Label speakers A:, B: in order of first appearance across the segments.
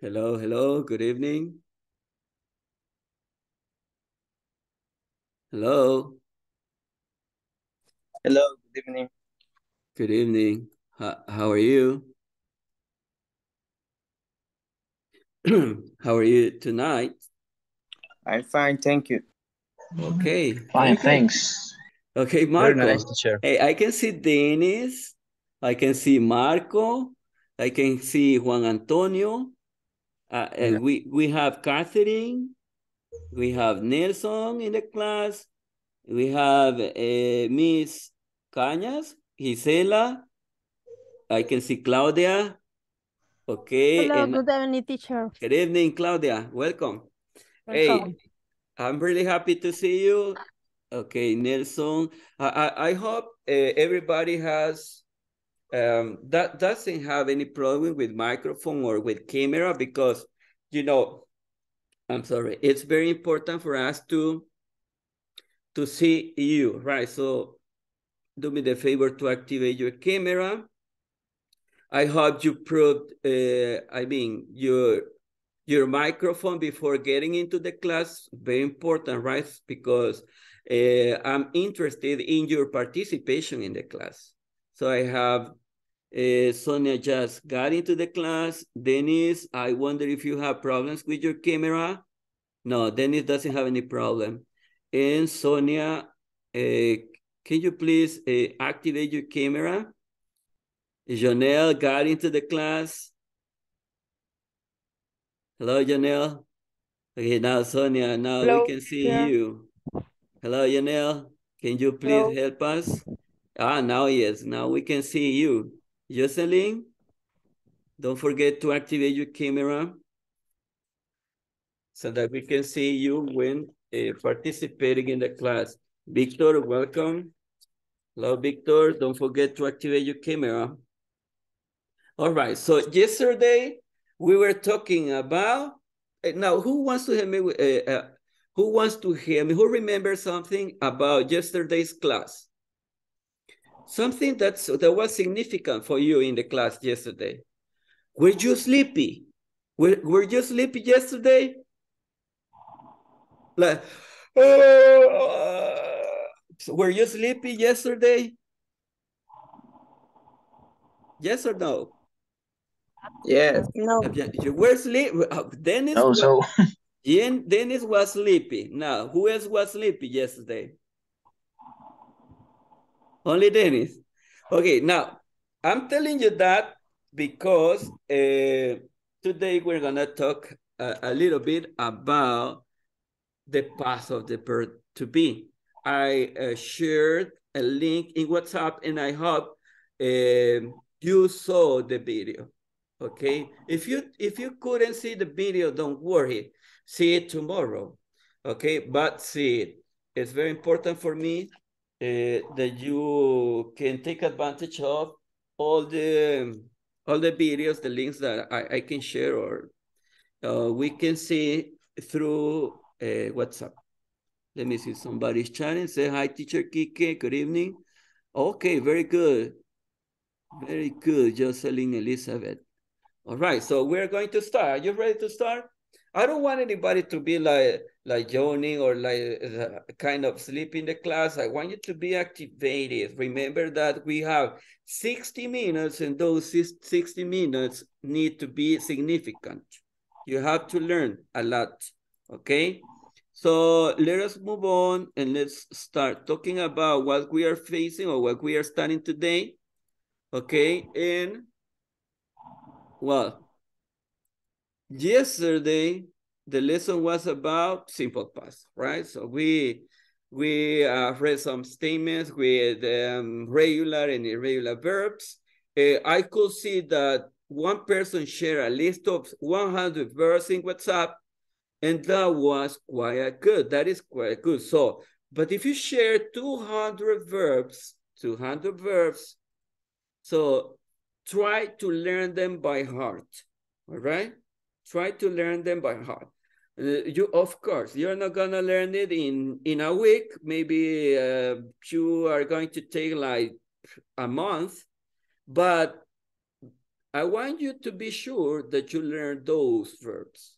A: Hello, hello, good evening. Hello.
B: Hello, good evening.
A: Good evening. How, how are you? how are you tonight?
B: I'm fine, thank you.
A: Okay.
C: Fine,
A: very good.
C: thanks.
A: Okay,
C: Very
A: Marco.
C: nice, teacher.
A: Hey, I can see Dennis. I can see Marco. I can see Juan Antonio. Uh,
B: Yeah.
A: we, we have Catherine. We have Nelson in the class. We have uh, Miss Cañas, Gisela. I can see Claudia. Okay.
D: Hello,
A: and
D: good evening, teacher.
A: good evening, Claudia. Welcome.
D: Welcome.
A: Hey, I'm really happy to see you. Okay, Nelson. I I, I hope uh, everybody has um that doesn't have any problem with microphone or with camera because you know I'm sorry. It's very important for us to to see you, right? So do me the favor to activate your camera. I hope you proved uh, I mean your your microphone before getting into the class very important right because uh, i'm interested in your participation in the class so i have uh, sonia just got into the class dennis i wonder if you have problems with your camera no dennis doesn't have any problem and sonia uh, can you please uh, activate your camera janelle got into the class Hello, Janelle. Okay, now Sonia, now
D: Hello,
A: we can see
D: yeah.
A: you. Hello, Janelle. Can you please
D: Hello.
A: help us? Ah, now yes, now we can see you. Jocelyn, don't forget to activate your camera so that we can see you when uh, participating in the class. Victor, welcome. Hello, Victor. Don't forget to activate your camera. All right, so yesterday we were talking about, uh, now who wants to help me, uh, uh, who wants to hear me, who remembers something about yesterday's class? Something that's, that was significant for you in the class yesterday. Were you sleepy? Were, were you sleepy yesterday? Like, "Oh, were you sleepy yesterday? Yes or no?
B: Yes,
D: No,
A: You you were sleep. uh, Dennis
C: No,
A: was,
C: so
A: Jen- Dennis was sleepy. Now, who else was sleepy yesterday? Only Dennis. Okay, now I'm telling you that because uh, today we're gonna talk a, a little bit about the past of the verb to be. I uh, shared a link in WhatsApp, and I hope um, you saw the video. Okay, if you if you couldn't see the video, don't worry. See it tomorrow. Okay, but see it. It's very important for me uh, that you can take advantage of all the all the videos, the links that I, I can share or uh, we can see through uh, WhatsApp. Let me see somebody's chatting. Say hi, teacher Kike. Good evening. Okay, very good. Very good, Jocelyn Elizabeth. All right, so we're going to start. Are you ready to start? I don't want anybody to be like like yawning or like uh, kind of sleep in the class. I want you to be activated. Remember that we have 60 minutes and those 60 minutes need to be significant. You have to learn a lot, okay? So let us move on and let's start talking about what we are facing or what we are studying today, okay? And well, yesterday the lesson was about simple past, right? So we we uh, read some statements with um, regular and irregular verbs. Uh, I could see that one person shared a list of 100 verbs in WhatsApp, and that was quite good. That is quite good. So, but if you share 200 verbs, 200 verbs, so try to learn them by heart, all right? Try to learn them by heart. Uh, you, of course, you're not gonna learn it in in a week. Maybe uh, you are going to take like a month, but I want you to be sure that you learn those verbs.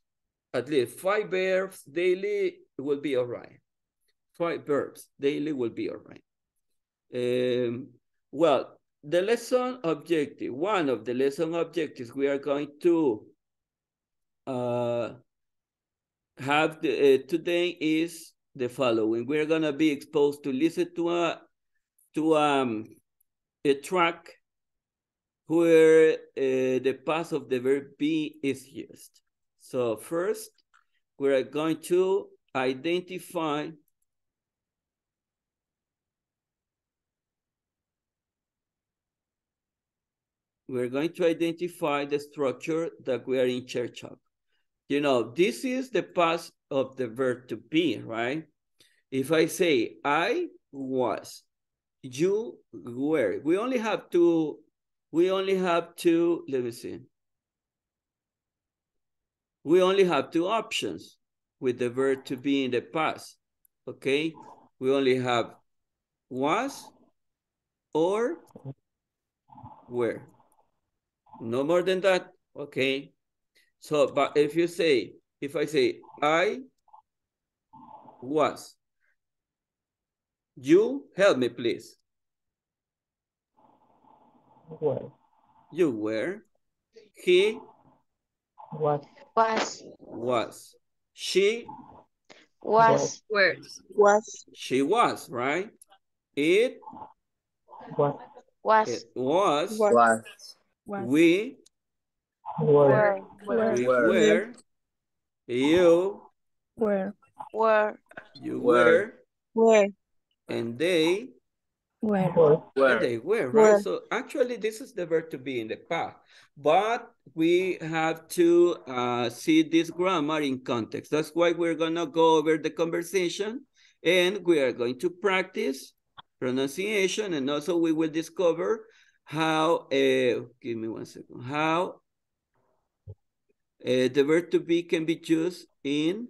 A: At least five verbs daily will be all right. Five verbs daily will be all right. Um, well, the lesson objective, one of the lesson objectives we are going to uh, have the, uh, today is the following. We're going to be exposed to listen to a, to um, a track where uh, the past of the verb be is used. So first, we're going to identify we're going to identify the structure that we are in search of. You know, this is the past of the verb to be, right? If I say I was, you were, we only have two, we only have two, let me see. We only have two options with the verb to be in the past, okay? We only have was or were. No more than that, okay? So, but if you say, if I say, I was, you help me, please.
C: Were.
A: You were. He
C: Was.
D: Was.
A: was. She
D: Was.
C: Were.
D: Was.
A: she was, right? It
C: Was.
D: Was.
A: it was.
B: Was.
A: We
C: Were.
D: where,
A: we
B: Were.
A: were. You
E: Where?
D: where
A: you
B: Were.
A: were.
D: Were.
A: And they
E: Where?
B: where
A: they were, right?
D: Were.
A: So actually, this is the verb to be in the past. But we have to uh, see this grammar in context. That's why we're going to go over the conversation and we are going to practice pronunciation and also we will discover how, uh, give me one second, how uh, the verb to be can be used in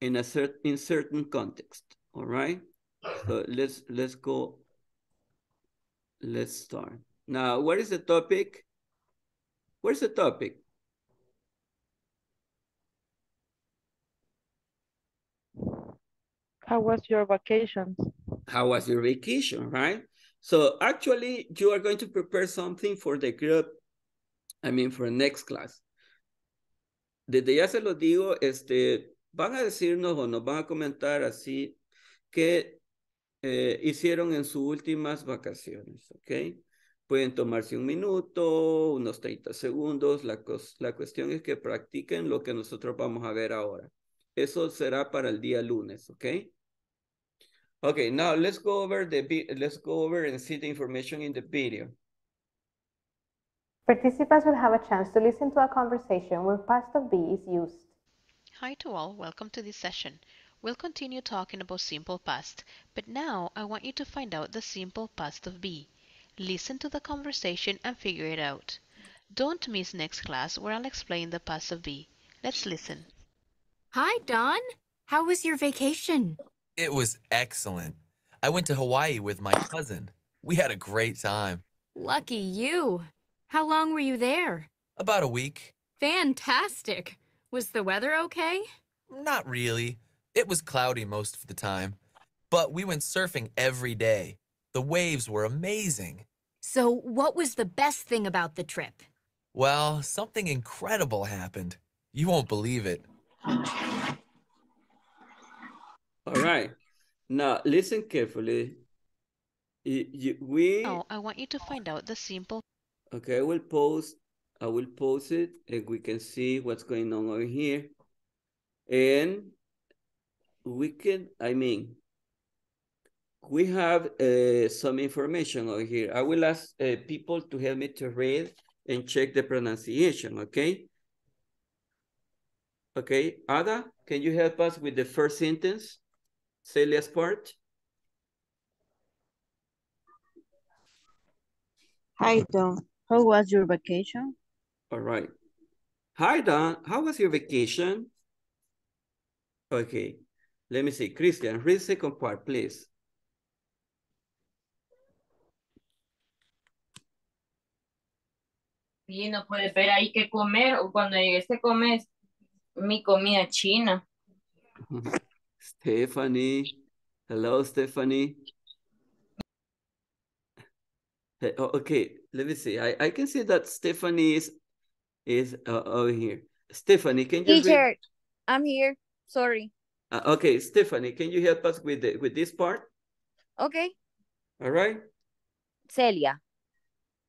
A: in a certain in certain context. All right. So let's let's go. Let's start. Now, what is the topic? Where's the topic?
E: How was your vacation?
A: How was your vacation, right? So actually, you are going to prepare something for the group, I mean, for next class. Desde ya se los digo, este, van a decirnos o nos van a comentar así que eh, hicieron en sus últimas vacaciones, ¿ok? Pueden tomarse un minuto, unos 30 segundos. La, la cuestión es que practiquen lo que nosotros vamos a ver ahora. Eso será para el día lunes, ¿ok? Okay, now let's go over the let's go over and see the information in the video.
F: Participants will have a chance to listen to a conversation where past of be is used.
G: Hi to all, welcome to this session. We'll continue talking about simple past, but now I want you to find out the simple past of be. Listen to the conversation and figure it out. Don't miss next class where I'll explain the past of be. Let's listen.
H: Hi, Don. How was your vacation?
I: It was excellent. I went to Hawaii with my cousin. We had a great time.
H: Lucky you. How long were you there?
I: About a week.
H: Fantastic. Was the weather okay?
I: Not really. It was cloudy most of the time. But we went surfing every day. The waves were amazing.
H: So, what was the best thing about the trip?
I: Well, something incredible happened. You won't believe it.
A: All right. Now listen carefully. Y- y- we
G: Now I want you to find out the simple
A: okay. I will post. I will post it, and we can see what's going on over here. And we can. I mean, we have uh, some information over here. I will ask uh, people to help me to read and check the pronunciation. Okay. Okay, Ada, can you help us with the first sentence? Celia's part.
D: Hi, Don. How was your vacation?
A: All right. Hi, Don. How was your vacation? Okay. Let me see. Christian, read the second part, please.
J: Sí, no puedes ver ahí qué comer o cuando llegues te comes mi comida china.
A: Stephanie. Hello, Stephanie. Oh, okay, let me see. I, I can see that Stephanie is, is uh, over here. Stephanie, can you read?
K: Teacher, I'm here. Sorry.
A: Uh, okay, Stephanie, can you help us with the, with this part?
K: Okay.
A: All right.
K: Celia.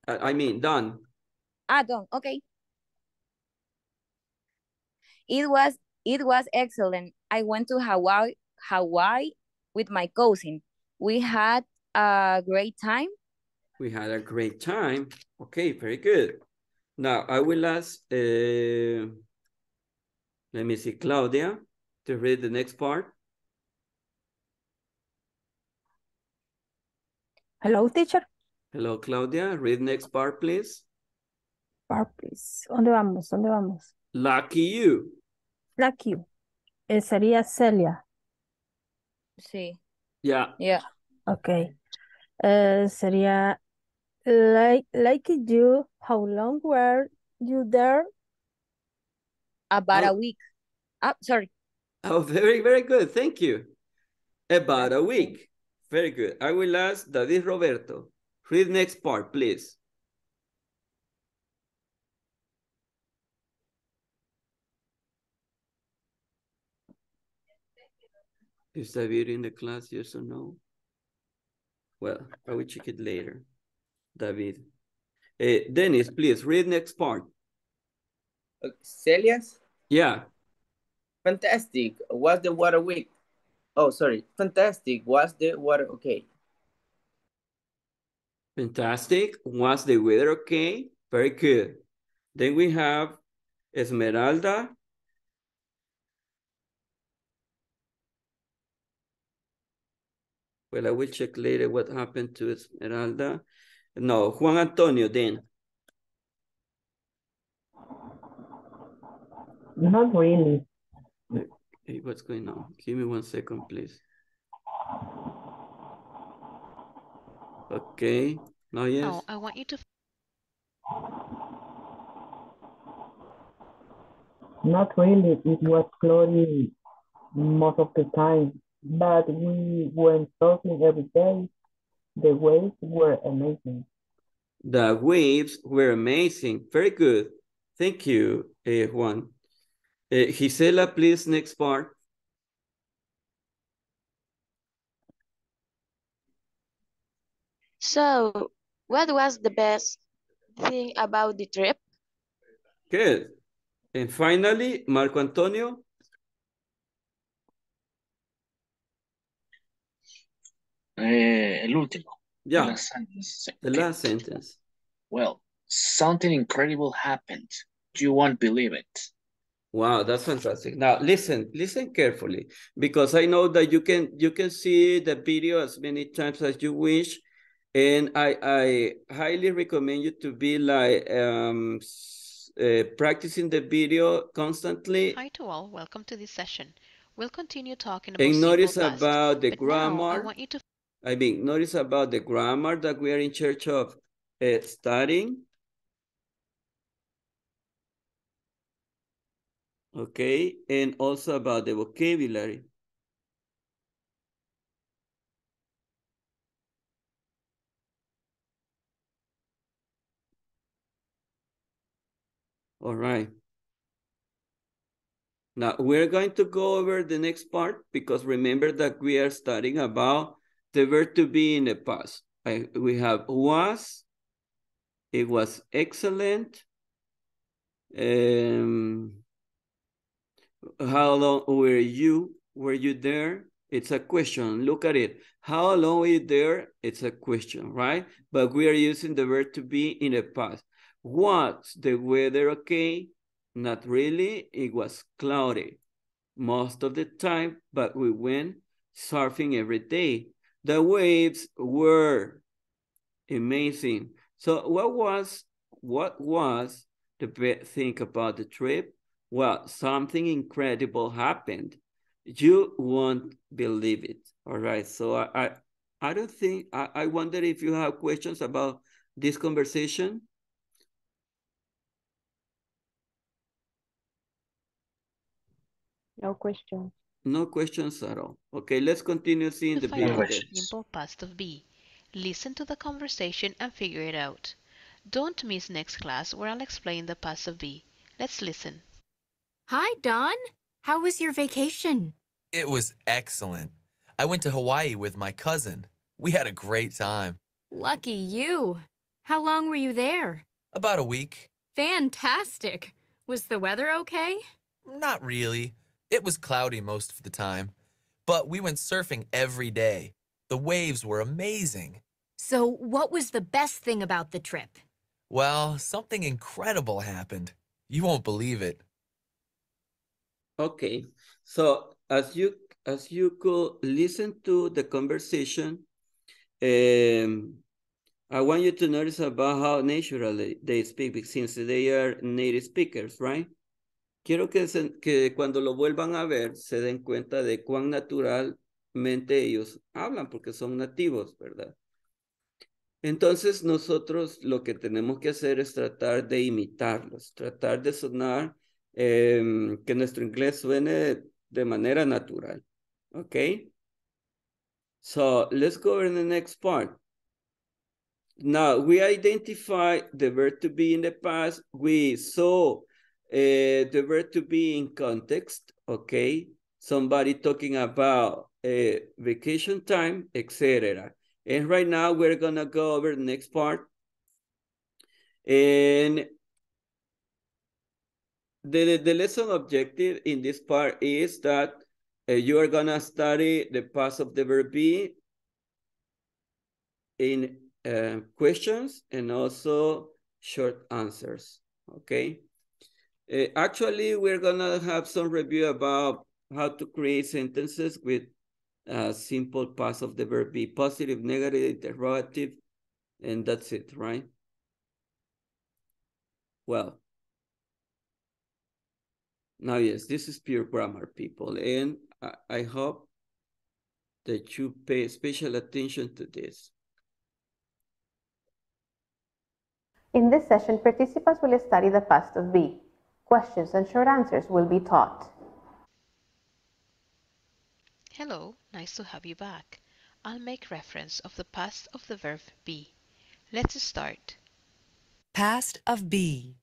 A: Uh, I mean, done.
K: Ah, done. Okay. It was it was excellent. I went to Hawaii Hawaii with my cousin. We had a great time.
A: We had a great time. Okay, very good. Now I will ask, uh, let me see, Claudia to read the next part.
E: Hello, teacher.
A: Hello, Claudia. Read next part, please.
E: Part, please. ¿Dónde vamos? ¿Dónde vamos?
A: Lucky you.
E: Lucky you. Eh, sería Celia.
K: Sí.
A: Yeah.
K: Yeah.
E: Okay. Eh, sería like like you. How long were you there?
K: About a
A: Oh.
K: week. Ah, sorry.
A: Oh, very, very good. Thank you. About a week. Very good. I will ask David Roberto. Read next part, please. Is David in the class, yes or no? Well, I will check it later. David. Eh, Dennis, please read next part.
B: Uh, Celia's?
A: Yeah.
B: Fantastic. Was the water weak? Oh, sorry. Fantastic. Was the water okay?
A: Fantastic. Was the weather okay? Very good. Then we have Esmeralda. Well, I will check later what happened to Esmeralda. No, Juan Antonio then.
C: Not really.
A: Hey, what's going on? Give me one second, please. Okay. Now, yes.
G: Now, I want you to
C: Not really. It was cloudy most of the time, but we went surfing every day. The waves were amazing.
A: The waves were amazing. Very good. Thank you, eh, Juan. Eh, Gisela, please, next part.
D: So, what was the best thing about the trip?
A: Good. And finally, Marco Antonio.
L: Eh, el último.
A: Yeah.
L: Last sentence.
A: The last sentence.
L: Well, something incredible happened. You won't believe it.
A: Wow, that's fantastic. Now listen, listen carefully, because I know that you can you can see the video as many times as you wish, and I I highly recommend you to be like um uh, practicing the video constantly
G: Hi to all, welcome to this session. We'll continue talking about
A: and notice about the
G: but now I
A: grammar.
G: want you to
A: I mean, notice about the grammar that we are in church of uh, studying. Okay, and also about the vocabulary. All right. Now we're going to go over the next part because remember that we are studying about the verb to be in the past. I, we have was, it was excellent. Um, how long were you? Were you there? It's a question. Look at it. How long were you there? It's a question, right? But we are using the verb to be in the past. Was the weather okay? Not really. It was cloudy most of the time, but we went surfing every day the waves were amazing. So what was what was the best thing about the trip? Well, something incredible happened. You won't believe it. All right. So I I, I don't think I, I wonder if you have questions about this conversation.
F: No question.
A: No questions at all. Okay, let's continue seeing
G: To
A: the
G: find
A: video.
G: the
A: then.
G: simple past of be. Listen to the conversation and figure it out. Don't miss next class where I'll explain the past of be. Let's listen.
H: Hi, Don. How was your vacation?
I: It was excellent. I went to Hawaii with my cousin. We had a great time.
H: Lucky you. How long were you there?
I: About a week.
H: Fantastic. Was the weather okay?
I: Not really. It was cloudy most of the time. But we went surfing every day. The waves were amazing.
H: So, what was the best thing about the trip?
I: Well, something incredible happened. You won't believe it.
A: Okay, so as you as you could listen to the conversation, um, I want you to notice about how naturally they speak since they are native speakers, right? Quiero que, cuando lo vuelvan a ver se den cuenta de cuán naturalmente ellos hablan porque son nativos, ¿verdad? Entonces nosotros lo que tenemos que hacer es tratar de imitarlos, tratar de sonar, em, que nuestro inglés suene de manera natural. ¿Ok? So let's go over the next part. Now we identify the verb to be in the past. We saw uh, the verb to be in context. Okay, somebody talking about uh, vacation time, etc. And right now we're gonna go over the next part. And the, the lesson objective in this part is that uh, you are gonna study the past of the verb be in uh, questions and also short answers, okay? Uh, actually, we're gonna have some review about how to create sentences with uh, simple past of the verb be, positive, negative, interrogative, and that's it, right? Well, now, yes, this is pure grammar, people, and I, I hope that you pay special attention to this.
F: In this session, participants will study the past of be. Questions and short answers will be taught.
G: Hello, nice to have you back. I'll make reference of the past of the verb be. Let's start.
M: Past of be.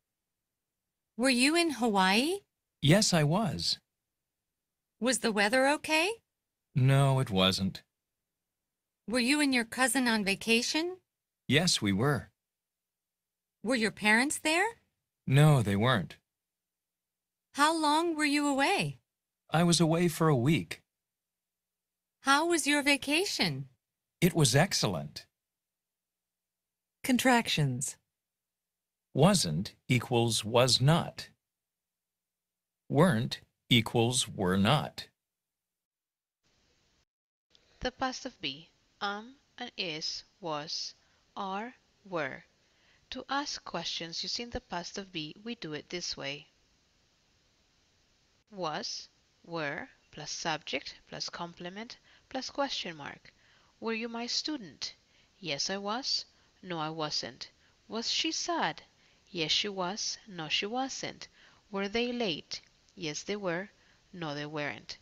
H: Were you in Hawaii?
N: Yes, I was.
H: Was the weather okay?
N: No, it wasn't.
H: Were you and your cousin on vacation?
N: Yes, we were.
H: Were your parents there?
N: No, they weren't.
H: How long were you away?
N: I was away for a week.
H: How was your vacation?
N: It was excellent.
M: Contractions.
N: Wasn't equals was not. Weren't equals were not.
G: The past of be, am um, and is, was, are, were. To ask questions using the past of be, we do it this way. Was, were, plus subject, plus complement, plus question mark. Were you my student? Yes, I was. No, I wasn't. Was she sad? Yes, she was. No, she wasn't. Were they late? Yes, they were. No, they weren't.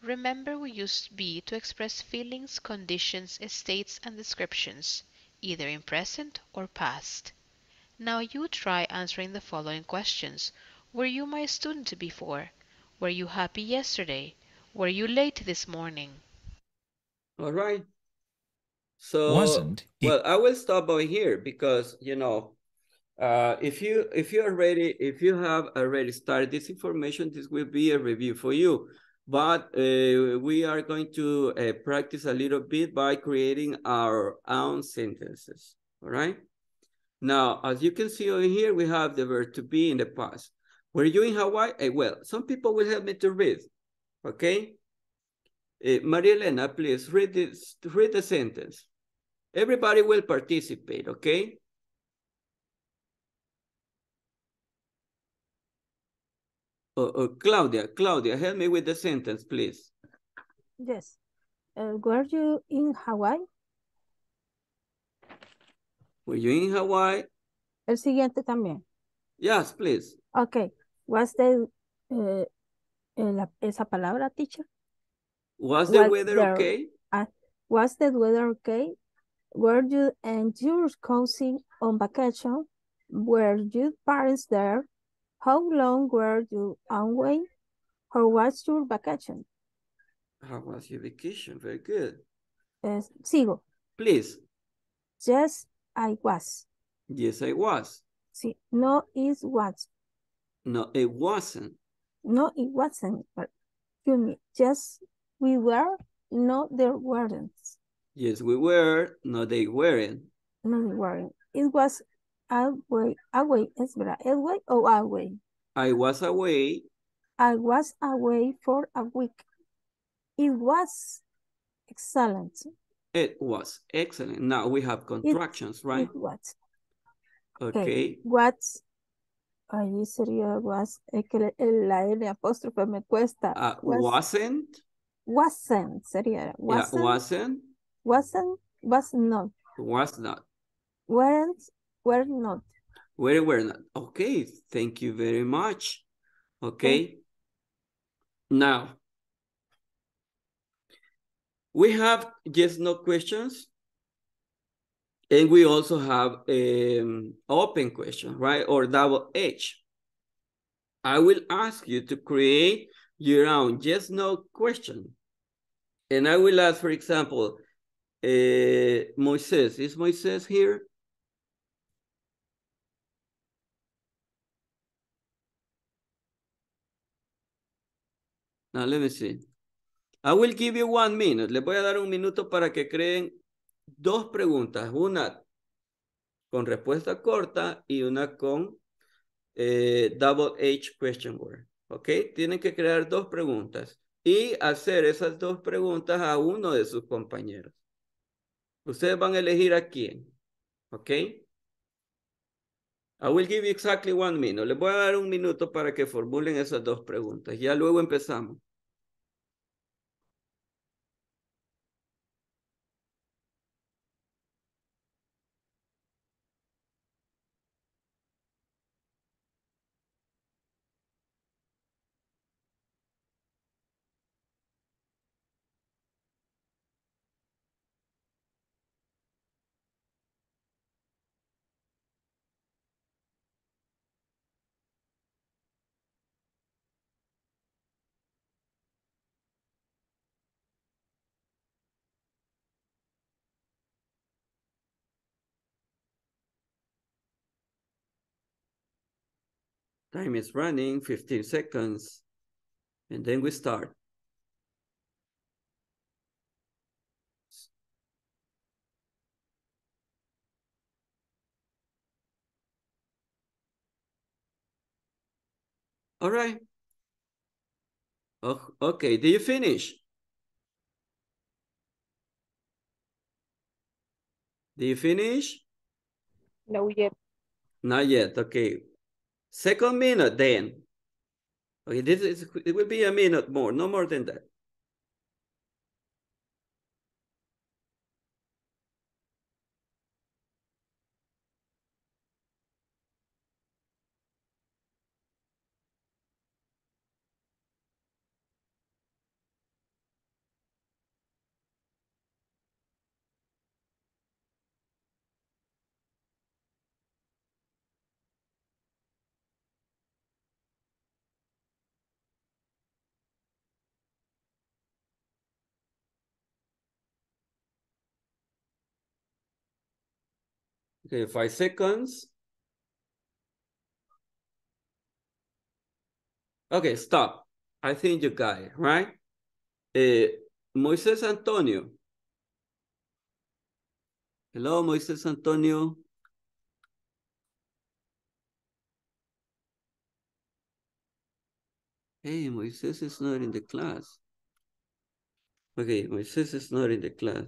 G: Remember we used be to express feelings, conditions, states, and descriptions, either in present or past. Now you try answering the following questions. Were you my student before? Were you happy yesterday? Were you late this morning?
A: All right. So
N: Wasn't e-
A: well, I will stop over here because you know, uh, if you if you already if you have already started this information, this will be a review for you. But uh, we are going to uh, practice a little bit by creating our own sentences. All right. Now, as you can see over here, we have the verb to be in the past. Were you in Hawaii? Eh, well, some people will help me to read. Okay. Uh, Maria Elena, please read this. Read the sentence. Everybody will participate. Okay. Oh, oh, Claudia, Claudia, help me with the sentence, please.
E: Yes. Uh, were you in Hawaii?
A: Were you in Hawaii?
E: El siguiente también.
A: Yes, please.
E: Okay. Was the uh, la- esa palabra, teacher.
A: Was the
E: Was
A: weather
E: there-
A: okay?
E: uh, was the weather okay? Were you and your cousin on vacation? Were your parents there? How long were you away? How was your vacation?
A: How was your vacation? Very good.
E: Eh, sigo.
A: Please.
E: Yes, I was.
A: Yes, I was.
E: Sí, no, it was.
A: No, it wasn't.
E: No, it wasn't. But excuse me. Yes, we were. No, there weren't.
A: Yes, we were. No, they weren't.
E: No, they weren't. It was away. Away. Es verdad. Away o away.
A: I was away.
E: I was away for a week. It was excellent.
A: It was excellent. Now we have contractions, right?
E: It was.
A: Okay.
E: What? Ahí sería was. Es que la- la N apóstrofe me cuesta.
A: Uh,
E: Was-
A: wasn't.
E: wasn't sería. Wasn't.
A: wasn't.
E: Wasn't. Was not.
A: Was not.
E: Weren't. Were not.
A: Where were not. Okay, thank you very much. Okay. Now, we have yes, no questions. And we also have um, open question, right? Or double H. I will ask you to create your own yes, no question. And I will ask, for example, uh, Moises. Is Moises here? Now, let me see. I will give you one minute. Les voy a dar un minuto para que creen dos preguntas. Una con respuesta corta y una con eh, double H question word. ¿Ok? Tienen que crear dos preguntas y hacer esas dos preguntas a uno de sus compañeros. Ustedes van a elegir a quién. ¿Ok? I will give you exactly one minute. Les voy a dar un minuto para que formulen esas dos preguntas. Ya luego empezamos. Time is running, 15 seconds. And then we start. All right. Oh, okay, do you finish? Do you finish?
O: No yet.
A: Not yet, okay. Second minute then. Okay, this is, it will be a minute more, no more than that. Okay, five seconds. Okay, stop. I think you got it, right? Uh, Moises Antonio. Hello, Moises Antonio. Hey, Moises is not in the class. Okay, Moises is not in the class.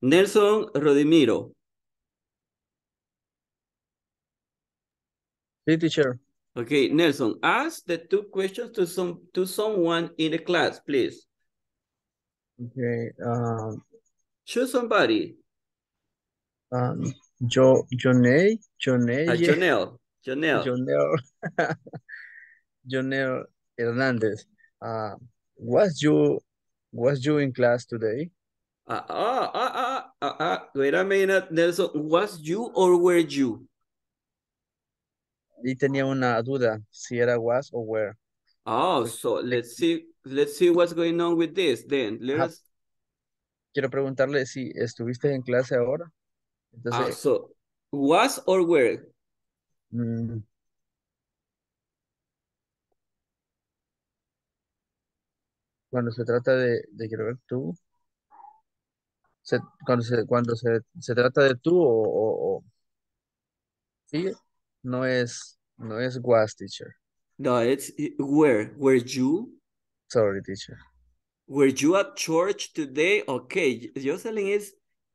A: Nelson Rodimiro.
P: Teacher.
A: Okay, Nelson, ask the two questions to some to someone in the class, please.
P: Okay. Um,
A: Choose somebody.
P: um, jo, Jonay, Jonay,
A: Uh, Jonelle. Jonelle.
P: Jonel, Jonel Hernandez. Uh, was you was you in class today?
A: Ah, ah, ah, ah, ah, ah, wait a minute, Nelson. Was you or were you?
P: Y tenía una duda si era was o were.
A: Oh, so let's see, let's see what's going on with this then. Let
P: Ajá.
A: us,
P: Quiero preguntarle si estuviste en clase ahora.
A: ah,
P: Entonces,
A: so, was or were?
P: mm, cuando se trata de, de quiero ver tú, se- cuando se, cuando se, se trata de tú o, o, o- sí, no es, no es was, teacher.
A: No, it's where. Were you?
P: Sorry, teacher.
A: Were you at church today? Okay, Jocelyn is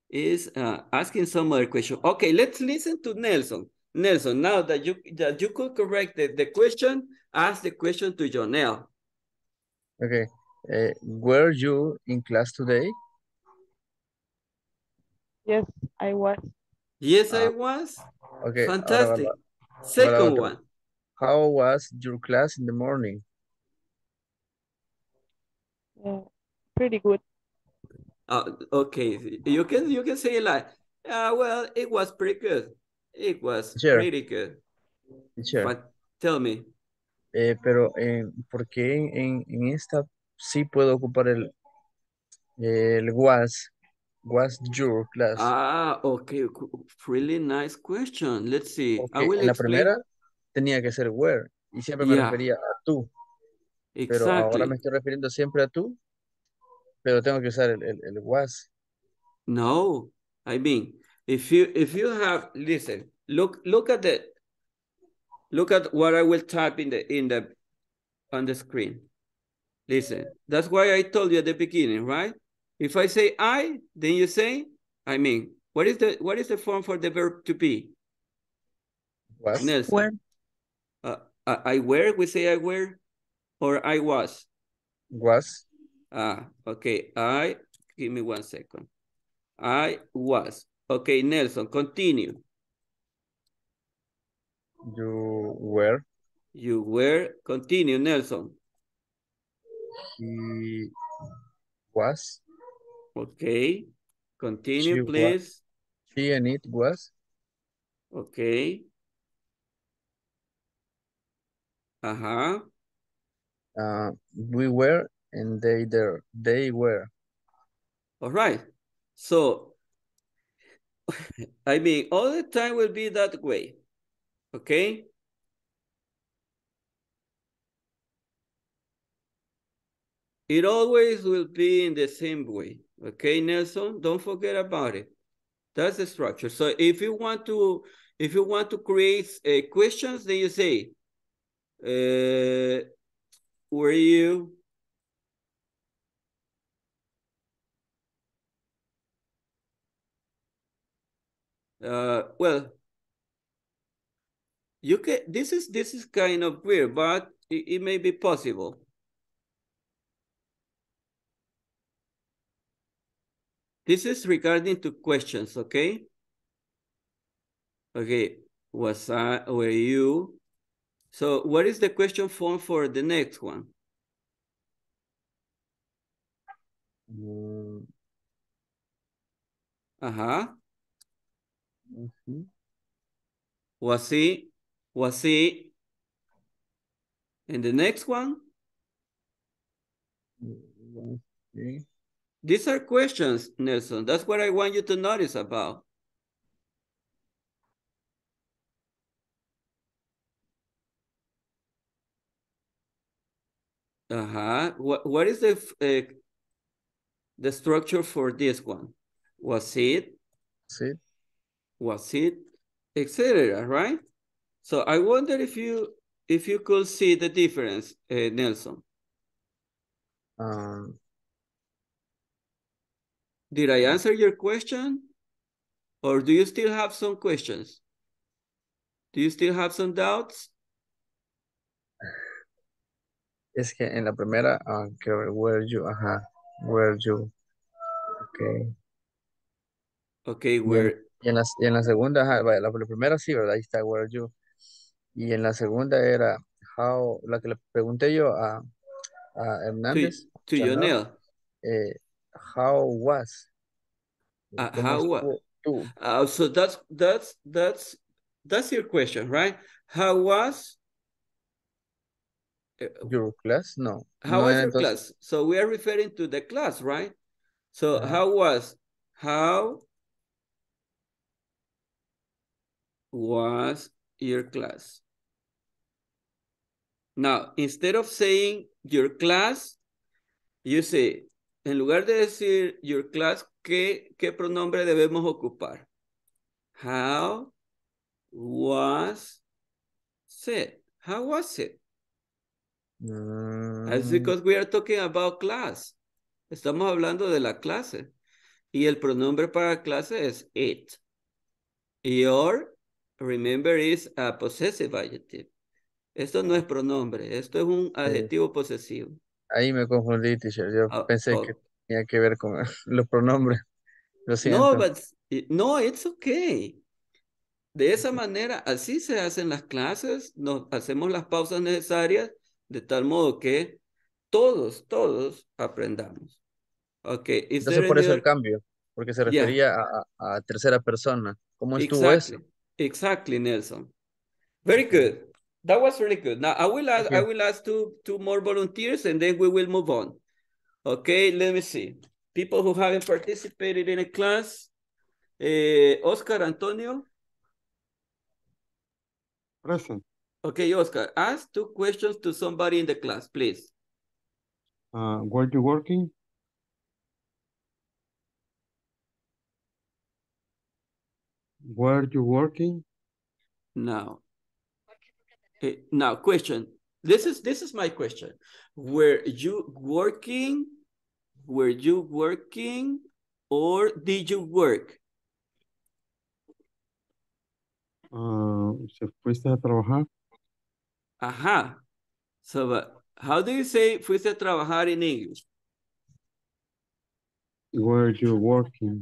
A: is uh, asking some other question. Okay, let's listen to Nelson. Nelson, now that you that you could correct the, the question, ask the question to Jonelle.
P: Okay. Eh, were you in class today?
O: Yes, I was.
A: Yes, I
P: Ah,
A: was.
P: Okay,
A: Fantastic.
P: la- va la
A: Second
P: otra.
A: one.
P: How was your class in the morning?
O: Uh, pretty good.
A: Uh, okay, you can you can say like, uh, well, it was pretty good. It was
P: Teacher,
A: pretty good.
P: teacher.
A: But tell me.
P: Eh, pero eh, ¿por qué en, en, en esta sí puedo ocupar el, el was? Was your class?
A: Ah, okay, really nice question. Let's see. I will
P: en la
A: explain.
P: primera tenía que ser were y siempre me
A: Yeah,
P: refería a tú, Exactly. pero ahora me estoy refiriendo siempre a tú, pero tengo que usar el, el, el was.
A: No, I mean, if you if you have listen, look look at the look at what I will type in the in the on the screen. Listen, that's why I told you at the beginning, right? If I say I, then you say, I mean, what is the what is the form for the verb to be?
P: Was.
A: Nelson.
Q: Were.
A: Uh, I, I were, we say I were, or I was.
P: Was.
A: Ah, okay. I, give me one second. I was. Okay, Nelson, continue.
P: You were.
A: You were, continue, Nelson.
P: He was.
A: Okay. Continue,
P: She was.
A: please.
P: She and it was.
A: Okay. Uh-huh.
P: Uh, we were and they there. They were.
A: All right. So, I mean, all the time will be that way. Okay? It always will be in the same way. Okay, Nelson? Don't forget about it. That's the structure. So if you want to, if you want to create uh, questions, then you say, uh, were you uh, well, you can, this is, this is kind of weird, but it, it may be possible. This is regarding to questions, okay? Okay, was I, were you? So what is the question form for the next one?
P: Mm,
A: Uh-huh.
P: mhm.
A: Was he, was he? And the next one?
P: Was he?
A: These are questions, Nelson. That's what I want you to notice about. Uh-huh. What, what is the, uh, the structure for this one? Was it,
P: Sí.
A: was it, etc., right? So I wonder if you, if you could see the difference, uh, Nelson.
P: Um,
A: Did I answer your question? Or do you still have some questions? Do you still have some doubts?
P: es que en la primera, ah, creo que were you, ajá, were you, okay.
A: Okay, we're,
P: y en la, y en la segunda, ajá, la, la primera sí, ¿verdad? Ahí está, were you. Y en la segunda era, how, la que le pregunté yo a, uh, Hernandez.
A: to
P: Chanel,
A: Jonel.
P: eh, how was?
A: Uh, how
P: was?
A: Uh, so that's that's that's that's your question, right? How was
P: Your class? No.
A: how
P: no
A: was your class? So we are referring to the class, right? So how was how was your class? Now, instead of saying your class, you say, en lugar de decir your class, ¿qué, qué pronombre debemos ocupar? How was it? How was it? That's
P: Mm,
A: because we are talking about class. Estamos hablando de la clase. Y el pronombre para clase es it. Your, remember, is a possessive adjective. Esto no es pronombre, esto es un adjetivo posesivo.
P: Ahí me confundí, teacher. Yo
A: Ah,
P: pensé
A: oh.
P: que tenía que ver con los pronombres. Lo
A: No,
P: siento.
A: but no, it's okay. De esa manera, así se hacen las clases, nos hacemos las pausas necesarias, de tal modo que todos, todos aprendamos. Ok, is
P: Entonces por eso el cambio, porque se
A: Yeah.
P: refería a, a- a tercera persona. ¿Cómo estuvo
A: Exactly,
P: eso?
A: exactly, Nelson. Very good. That was really good. Now I will ask, I will ask two, two more volunteers and then we will move on. Okay, let me see. People who haven't participated in a class. Eh, Oscar Antonio.
Q: Present.
A: Okay, Oscar, ask two questions to somebody in the class, please.
Q: Uh, were you working? Were you working?
A: Now. Eh, now, question. This is this is my question. Were you working? Were you working or did you work?
Q: Uh, ¿se fuiste a trabajar?
A: Ajá. So, but how do you say fuiste a trabajar in English?
Q: Were you working?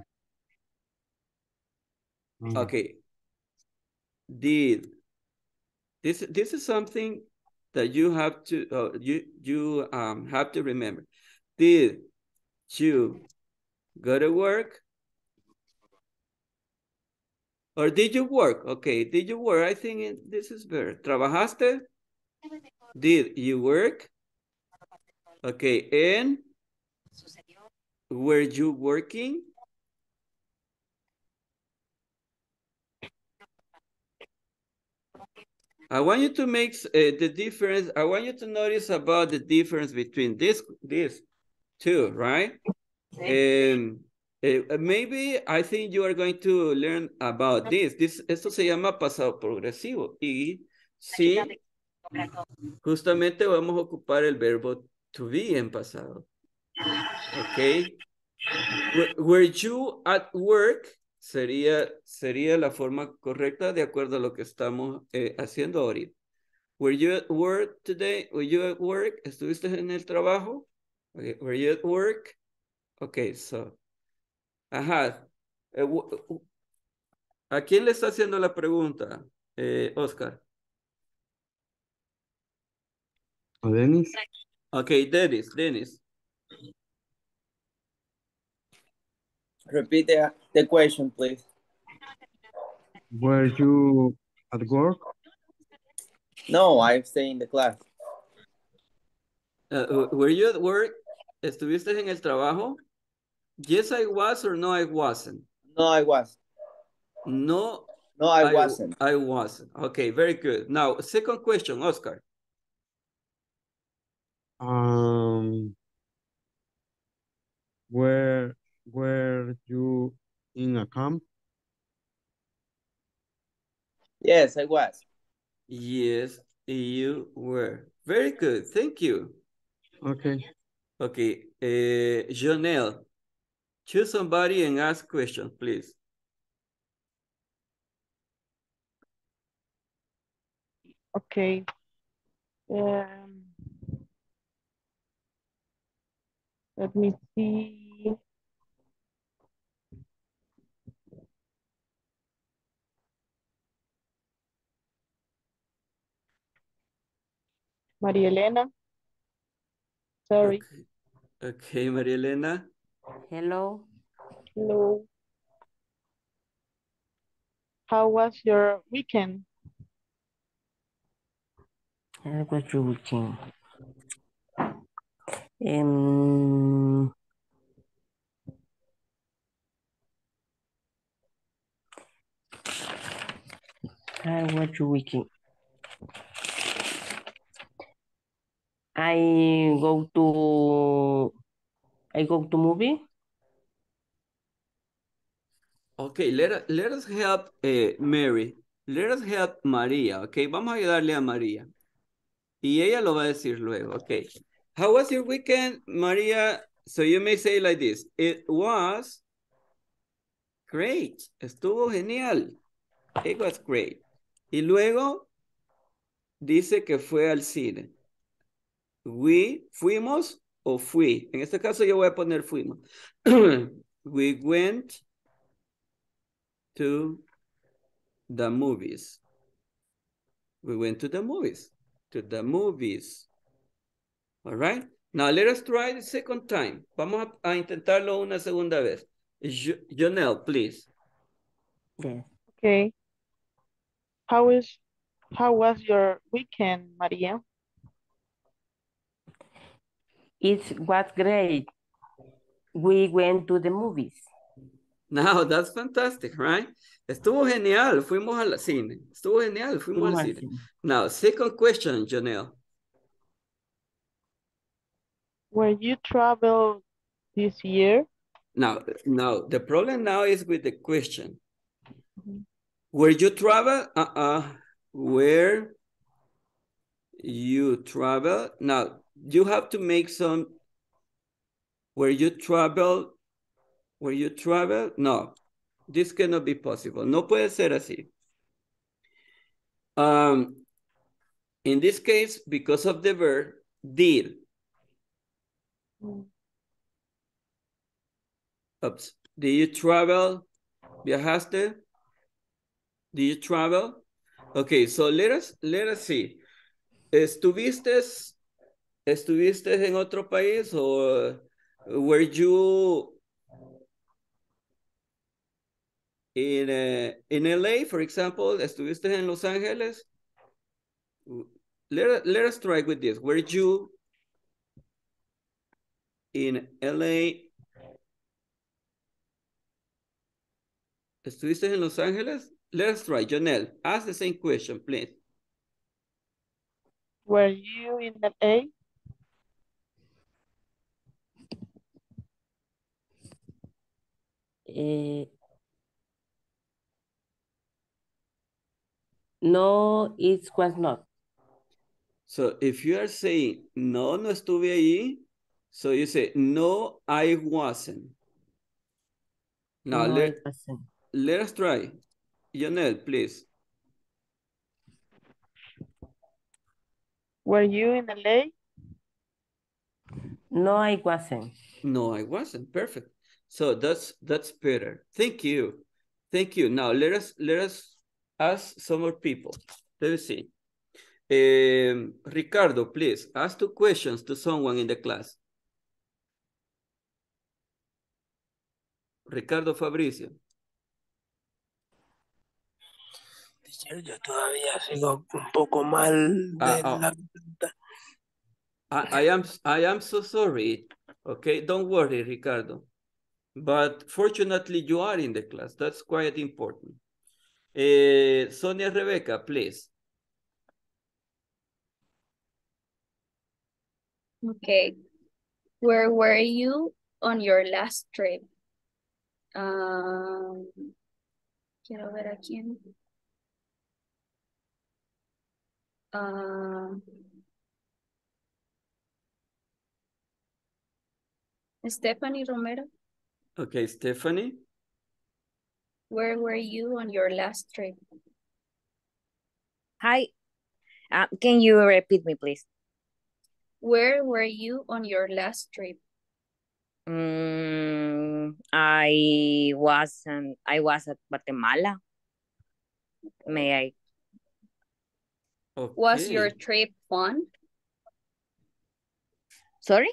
Q: Uh,
A: Okay. Did this this is something that you have to uh, you you um have to remember. Did you go to work? Or did you work? Okay, did you work? I think it- this is better. ¿Trabajaste? Did you work? Okay, and were you working? I want you to make uh, the difference. I want you to notice about the difference between this, this two, right? Um, uh, maybe I think you are going to learn about this. This, esto se llama pasado progresivo. Y sí, justamente vamos a ocupar el verbo to be en pasado. Okay. Were, were you at work? Sería, sería la forma correcta de acuerdo a lo que estamos eh, haciendo ahorita. Were you at work today? Were you at work? ¿Estuviste en el trabajo? Okay. Were you at work? Okay, so. Ajá. Eh, ¿A quién le está haciendo la pregunta, eh, Oscar?
Q: ¿A Dennis?
A: Okay, Dennis, Dennis.
B: Repeat the, the question, please.
Q: Were you at work?
B: No, I'm staying in the class.
A: Uh, were you at work? ¿Estuviste en el trabajo? Yes, I was or no, I wasn't.
B: No, I was.
A: No,
B: No, I,
A: I
B: wasn't.
A: I wasn't. Okay, very good. Now, second question, Oscar.
Q: Um, were were you in a camp?
B: Yes, I was.
A: Yes, you were. Very good. Thank you.
Q: Okay.
A: Okay, uh, Janelle, choose somebody and ask questions, please.
O: Okay. Um, let me see. María Elena. Sorry.
A: Okay, okay María Elena.
R: Hello.
O: Hello. How was your weekend?
R: How was your weekend? Um, how was your weekend? I go to I go to movie.
A: Okay, let, let us help eh, Mary. Let us help María, okay? Vamos a ayudarle a María. Y ella lo va a decir luego, okay? How was your weekend, María? So you may say like this. It was great. Estuvo genial. It was great. Y luego dice que fue al cine. We, fuimos o fui. En este caso yo voy a poner fuimos. We went to the movies. We went to the movies. To the movies. All right. Now let us try the second time. Vamos a, a intentarlo una segunda vez. Jo- Jonelle, please.
R: Yes.
O: Okay. How is how was your weekend, Maria?
R: It was great. We went to the movies.
A: Now that's fantastic, right? Estuvo genial. Fuimos al cine. Estuvo genial. Fuimos
R: Fuimos
A: al
R: al
A: cine.
R: cine.
A: Now, second question, Janelle.
O: Were you travel this year?
A: Now, now the problem now is with the question. Mm-hmm. Were you travel? Uh-uh. Where you travel? Now, you have to make some. Where you travel? Where you travel? No, this cannot be possible. No puede ser así. Um, in this case, because of the verb, did. Oops. Did you travel? ¿Viajaste? Do you travel? Okay, so let us, let us see. ¿Estuviste, estuviste en otro país o were you in, uh, in LA, for example? ¿Estuviste en Los Ángeles? Let, let us try with this. Were you in LA? ¿Estuviste en Los Ángeles? Let's try. Jonelle, ask the same question, please.
O: Were you in LA?
R: Eh, no, it was not.
A: So if you are saying, no, no estuve allí, so you say, no, I wasn't. Now,
R: No,
A: let,
R: it wasn't.
A: let us try. Jonelle, please.
O: Were you in LA?
R: No, I wasn't.
A: No, I wasn't. Perfect. So that's that's better. Thank you. Thank you. Now let us let us ask some more people. Let me see. Um, Ricardo, please ask two questions to someone in the class. Ricardo Fabricio.
S: Yo todavía sigo un poco mal
A: Ah,
S: de
A: ah.
S: la...
A: I, I am I am so sorry. Okay, don't worry, Ricardo. But fortunately, you are in the class. That's quite important. Eh, Sonia Rebecca, please.
J: Okay. Where were you on your last trip? Um, quiero ver a quién. Ah, Stephanie Romero,
A: Okay, Stephanie.
J: where were you on your last trip?
K: Hi. Uh, can you repeat me, please?
J: Where were you on your last trip?
K: Mm, I was um, I was at Guatemala. May I?
J: Was your trip fun?
K: Sorry?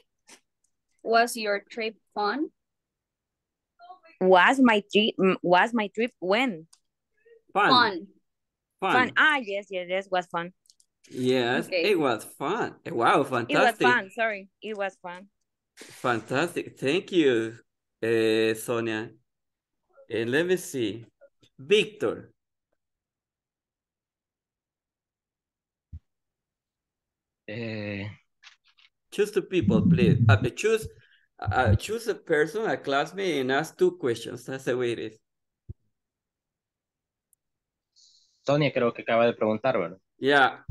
T: Was your trip fun?
K: Was my trip was my trip when?
A: Fun.
T: Fun.
A: Fun.
K: Fun. Ah, yes, yes, yes, was fun.
A: Yes,
K: Okay.
A: it was fun. Wow, fantastic.
K: It was fun. Sorry, it was fun.
A: Fantastic. Thank you, uh, Sonia. And let me see. Victor.
S: Eh,
A: Choose two people, please. Uh, choose uh, choose a person, a classmate, and ask two questions. That's the way it is.
S: Sonia creo que acaba de preguntar, ¿verdad?
A: Yeah.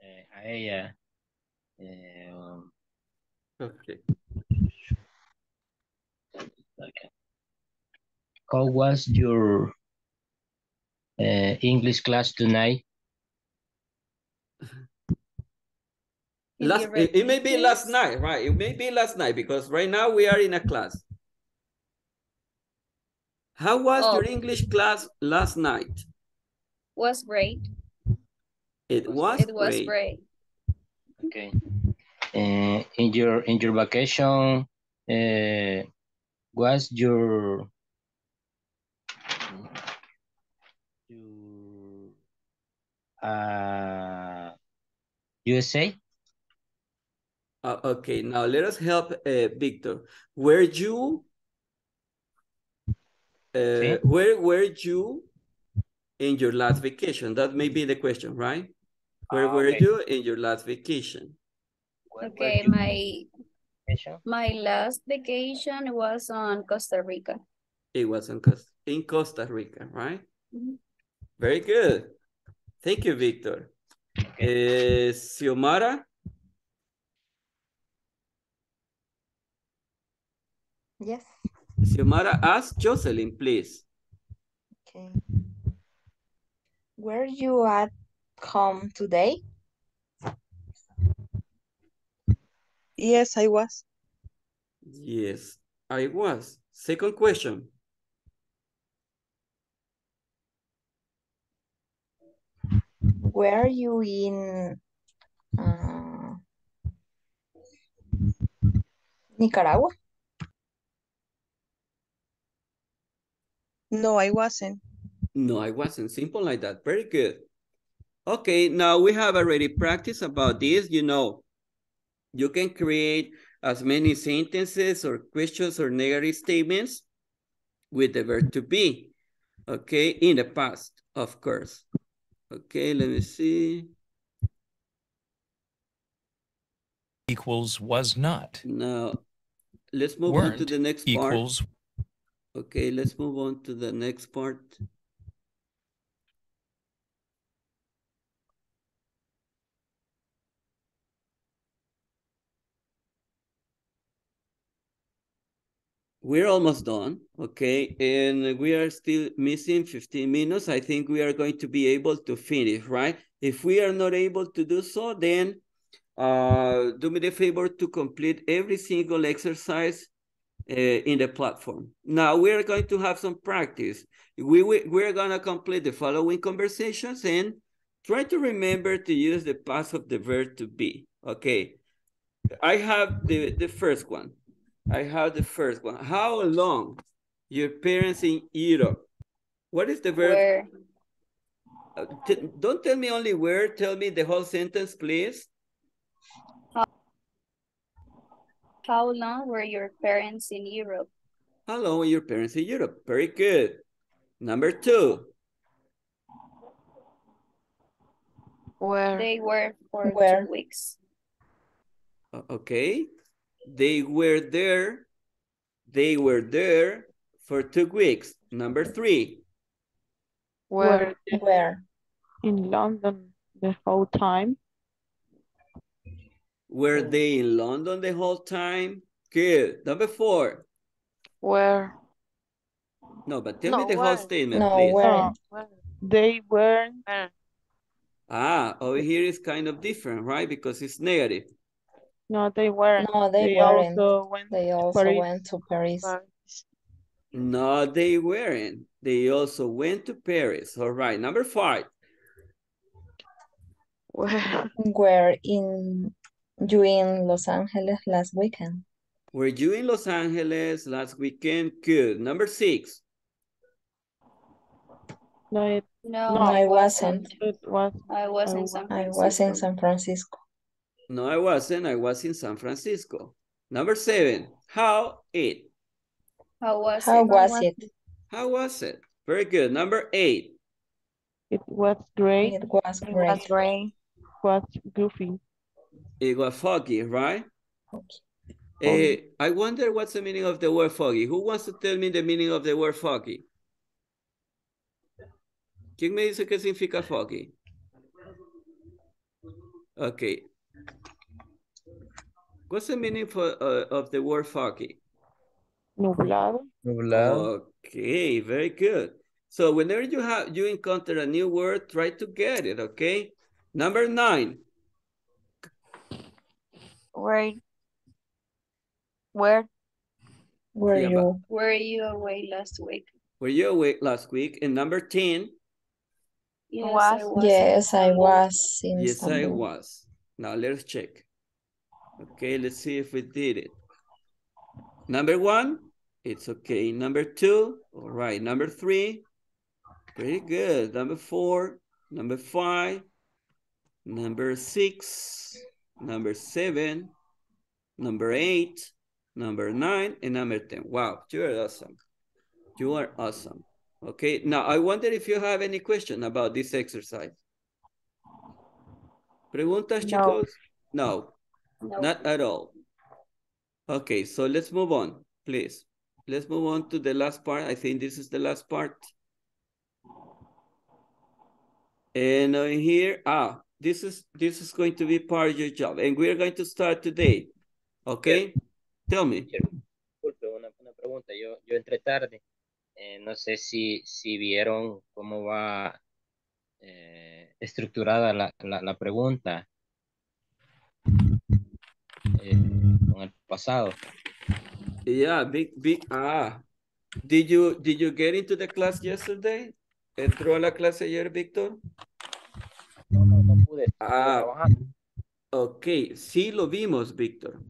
S: Eh, a ella. eh, um,
A: Okay.
S: okay. How was your eh, English class tonight?
A: Last, it, it may be last night, right? It may be last night because right now we are in a class. How was
T: Oh.
A: your English class last night?
T: Was great.
A: It was
T: It was
A: great.
T: great.
S: Okay. Eh, in your in your vacation, eh, was your your uh, USA?
A: Uh, okay, now let us help uh, Victor. Were you, uh, where were you in your last vacation? That may be the question, right? Where
S: Ah,
A: were
S: okay.
A: you in your last vacation?
T: Okay, my my last vacation was on Costa Rica.
A: It was in Costa, in Costa Rica, right?
T: Mhm.
A: Very good. Thank you, Victor. Uh, Xiomara,
U: Yes.
A: Xiomara, ask Jocelyn, please.
U: Okay. Were you at home today?
O: Yes, I was.
A: Yes, I was. Second question.
U: Were you in uh, Nicaragua?
O: No, I wasn't.
A: No, I wasn't. Simple like that. Very good. Okay, now we have already practiced about this. You know, you can create as many sentences or questions or negative statements with the verb to be. Okay, in the past, of course. Okay, let me see.
N: Equals was not.
A: Now, let's move on to the next part. Okay, let's move on to the next part. We're almost done, okay? And we are still missing 15 minutes. I think we are going to be able to finish, right? If we are not able to do so, then uh, do me the favor to complete every single exercise uh, in the platform. Now we are going to have some practice. We, we, we're gonna complete the following conversations and try to remember to use the past of the verb to be, okay? I have the, the first one. I have the first one. How long your parents in Europe? What is the verb?
T: Where
A: Uh, don't tell me only where, tell me the whole sentence, please.
T: How long were your parents in Europe?
A: How long were your parents in Europe? Very good. Number two.
D: Where?
T: They were for
U: Where?
T: two weeks.
A: Okay. They were there. They were there for two weeks. Number three.
D: Where?
O: Where? In London the whole time.
A: Were they in London the whole time? Good. Number four.
D: Where?
A: No, but tell
D: No,
A: me the whole statement,
U: No,
A: please.
U: where?
O: They weren't.
D: Where?
A: Ah, over here is kind of different, right? Because it's negative.
O: No, they weren't.
U: No, they,
O: They
U: weren't.
O: also went
U: They also
O: Paris.
U: went to Paris.
A: No, they weren't. They also went to Paris. All right. Number five.
D: Where?
U: Were in you in Los Angeles last weekend?
A: Were you in Los Angeles last weekend? Good. Number six.
O: No, it,
T: No,
U: No, I wasn't.
O: it was.
T: I was
O: I
T: in San
U: I was in San Francisco.
A: No, I wasn't. I was in San Francisco. Number seven. How it?
T: How was it?
U: How
T: it?
U: was it?
A: How was it? Very good. Number eight.
O: It was great.
U: It was
K: It was
U: great.
K: great.
O: Was goofy.
A: It was foggy, right? Eh, I wonder what's the meaning of the word foggy. Who wants to tell me the meaning of the word foggy? ¿Quién me dice qué significa foggy? Okay. What's the meaning for, uh, of the word foggy?
O: Nublado.
P: Nublado.
A: Okay, very good. So whenever you have you encounter a new word, try to get it, okay? Number nine.
K: Where, where,
U: Were
A: Yeah, but-
U: you?
T: Were you away last week?
A: Were you away last week? And number 10,
T: Yes,
K: Was-
T: I was. in
U: Yes, I was in
A: yes, I was. Now let's check. Okay, let's see if we did it. Number one, it's okay. Number two, all right. Number three, pretty good. Number four, number five, number six, number seven, number eight, number nine, and number 10. Wow, you are awesome. You are awesome. Okay, now I wonder if you have any question about this exercise. Preguntas,
K: No.
A: chicos? No,
T: No.
A: not at all. Okay, so let's move on, please. Let's move on to the last part. I think this is the last part. And here, ah, this is this is going to be part of your job, and we're going to start today. Okay, tell me.
S: Disculpe, una, una pregunta. Yo, yo entré tarde. Eh, no sé si, si vieron cómo va eh, estructurada la, la, la pregunta eh, con el pasado.
A: Yeah, big, big, ah. Did you, did you get into the class yesterday? ¿Entró a la clase ayer, Víctor? Ah, ok, sí lo vimos, Víctor.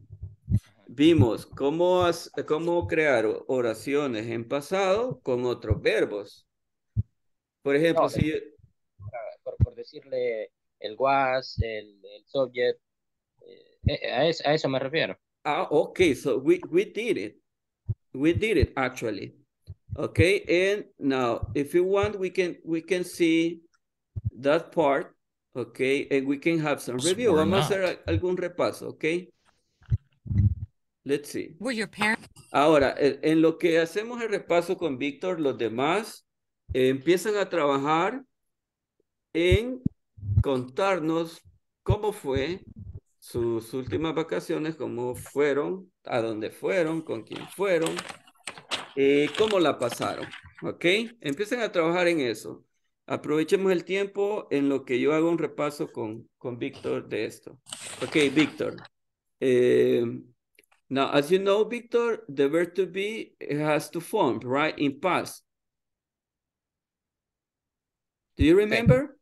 A: Vimos cómo, cómo crear oraciones en pasado con otros verbos. Por ejemplo,
S: No,
A: si,
S: Por, por decirle el was, el, el subject. eh, eh, a, eso, a eso me refiero.
A: Ah, okay. So we, we did it. We did it actually. Okay. And now if you want, we can, we can see that part. Okay. And we can have some review.
N: Or
A: Vamos a hacer a- algún repaso. Okay. Let's see.
M: Were your parents?
A: Ahora, e- en lo que hacemos el repaso con Víctor, los demás eh, empiezan a trabajar en contarnos cómo fue sus últimas vacaciones, cómo fueron, a dónde fueron, con quién fueron, eh, cómo la pasaron, ¿ok? Empiecen a trabajar en eso. Aprovechemos el tiempo en lo que yo hago un repaso con, con Víctor de esto. Ok, Víctor. Eh, now, as you know, Victor, the verb to be has to form, right, in past. Do you remember?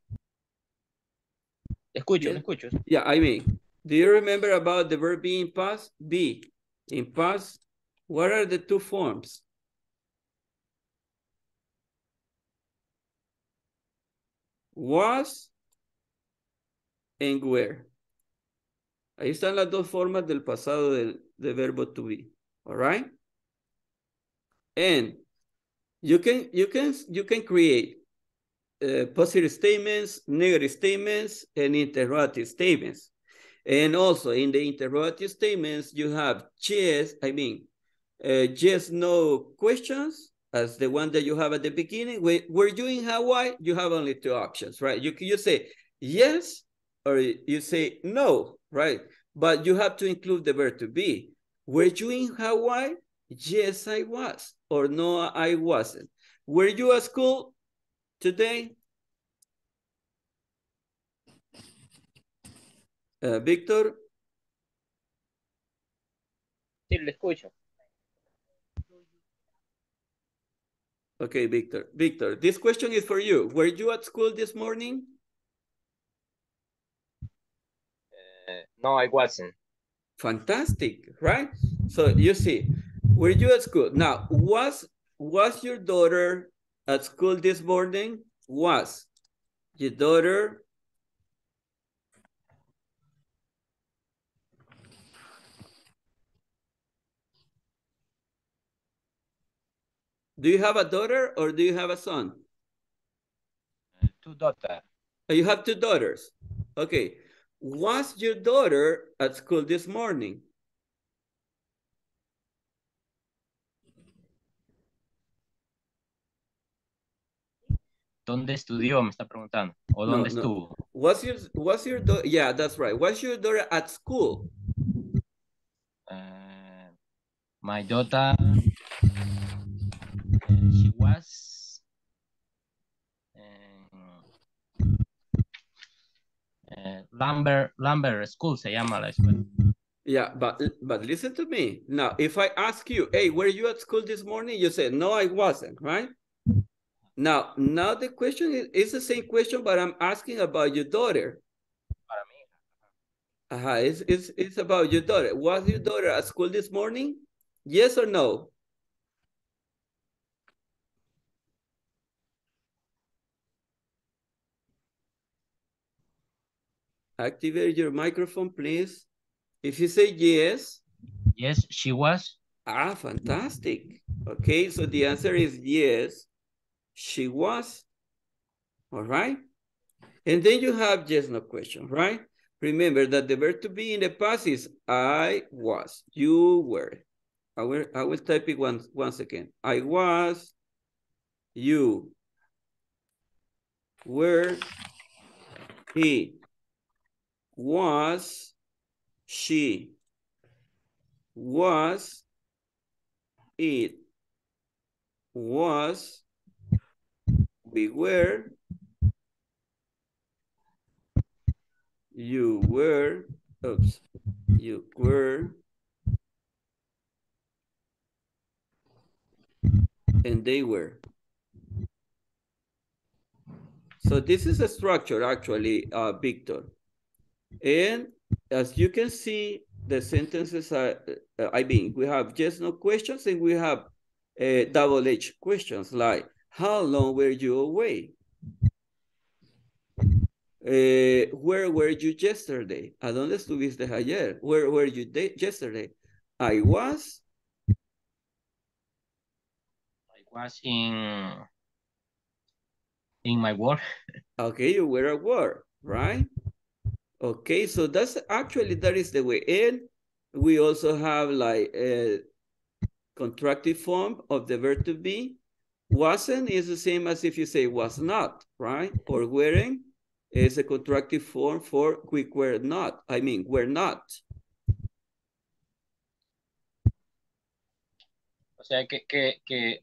S: Escucho,
A: Yeah.
S: escucho.
A: Yeah, I mean, do you remember about the verb be in past? Be in past. What are the two forms? Was and were. Ahí están las dos formas del pasado del, del verbo to be. All right? And you can you can you can create uh, positive statements, negative statements, and interrogative statements. And also in the interrogative statements, you have yes, I mean, uh, yes, no questions as the one that you have at the beginning. Were you in Hawaii? You have only two options, right? You, you say yes or you say no, right? But you have to include the verb to be. Were you in Hawaii? Yes, I was. Or no, I wasn't. Were you at school today? Uh, Victor?
S: Sí, le escucho.
A: Okay, Victor. Victor, this question is for you. Were you at school this morning?
S: Eh, no, I wasn't.
A: Fantastic, right? So you see, were you at school? Now, was was your daughter at school this morning? Was your daughter Do you have a daughter or do you have a son?
S: Two daughters.
A: Oh, You have two daughters. Okay. Was your daughter at school this morning?
S: ¿Dónde estudió? Me está preguntando. ¿O dónde
A: no.
S: estuvo?
A: Was your was your daughter? Yeah, that's right. Was your daughter at school?
S: Eh, my daughter, was en eh, Lambert, Lambert School se llama la escuela.
A: Yeah, but but listen to me. Now, if I ask you, hey, were you at school this morning? You say, no, I wasn't, right? Now, now the question is, is the same question, but I'm asking about your daughter. Para Uh-huh, it's, it's, it's about your daughter. Was your daughter at school this morning? Yes or no? Activate your microphone, please. If you say yes.
S: Yes, she was.
A: Ah, fantastic. Okay, so the answer is yes, she was. All right. And then you have just no question, right? Remember that the verb to be in the past is I was, you were. I will, I will type it once, once again. I was, you were, he was, she. Was, it. Was, we were, you were, oops, you were, and they were. So this is a structure actually, uh, Victor. And as you can see, the sentences are, uh, I mean, we have yes, no questions and we have uh, double H questions like, how long were you away? Uh, where were you yesterday? ¿A dónde estuviste ayer? Where were you yesterday? I was.
S: I was in in my work.
A: Okay, you were at work, right? Okay, so that's actually, that is the way. in. we also have like a contractive form of the verb to be. Wasn't is the same as if you say was not, right? Or wearing is a contractive form for we were not. I mean, we're not.
S: O sea que, que, que